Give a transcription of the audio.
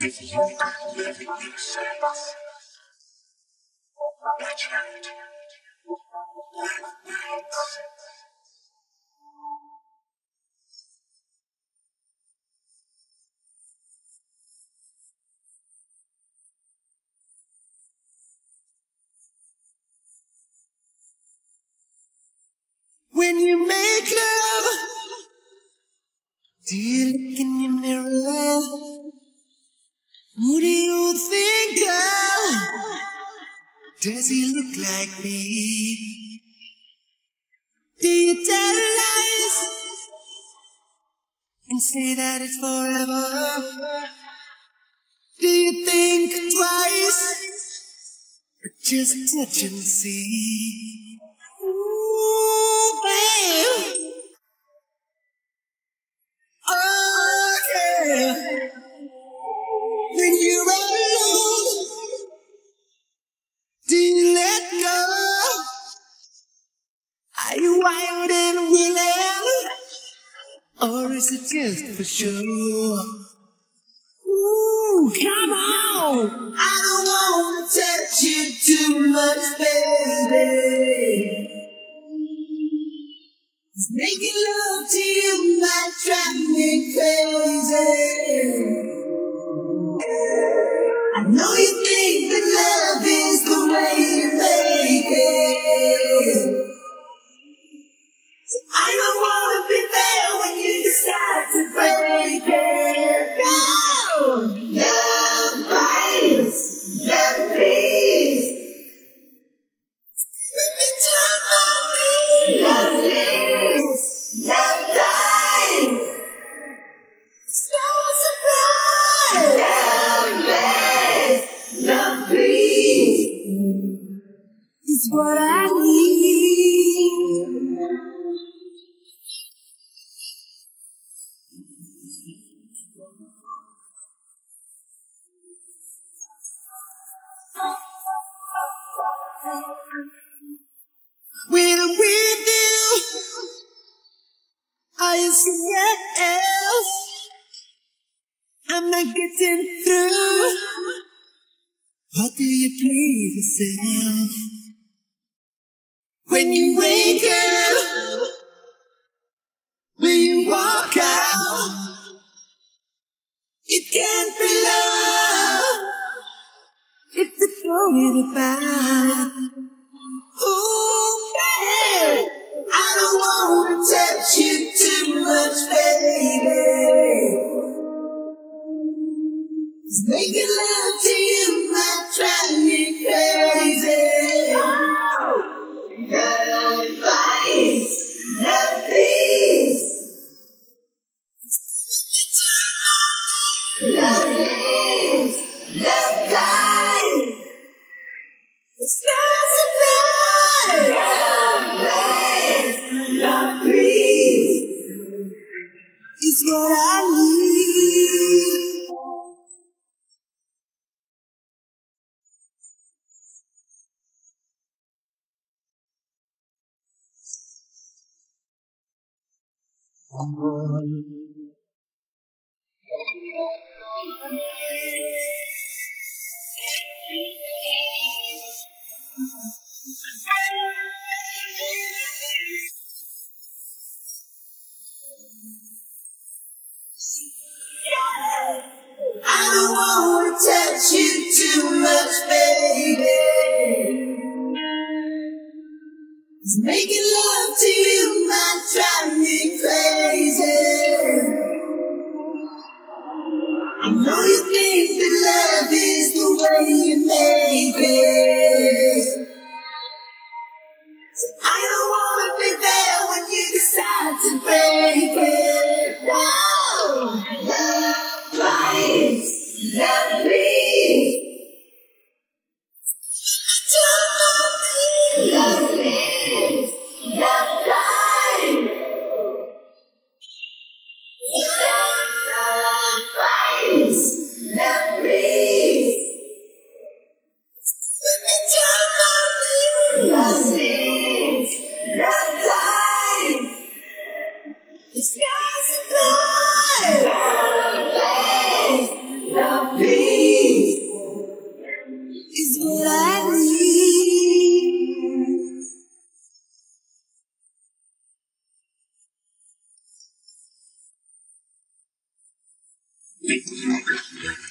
If you could live in your sense, out. Live. When you make love, do you look in your mirror? Who do you think of? Does he look like me? Do you tell lies and say that it's forever? Do you think twice or just touch and see? When you're alone, do you let go? Are you wild and willing? Or is it just for show? Ooh, come on! I don't wanna touch you too much, baby. Making Is what I need. When I'm with you, I somewhere else. I'm not getting through. What do you please yourself? Going about. Ooh, babe, I don't wanna touch you too much, baby. Making love to you might drive me crazy. I don't wanna touch you too much, baby. 'Cause Making love to you 分かった。